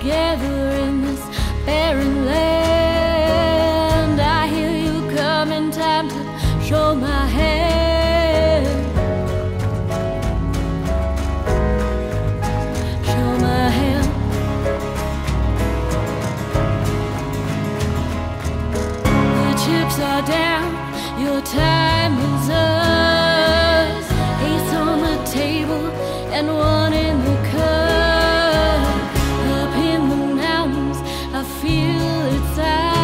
together in this barren land. I hear you come in time to show my hand. Show my hand. The chips are down, your time is up. Ace on the table and one in the it's out.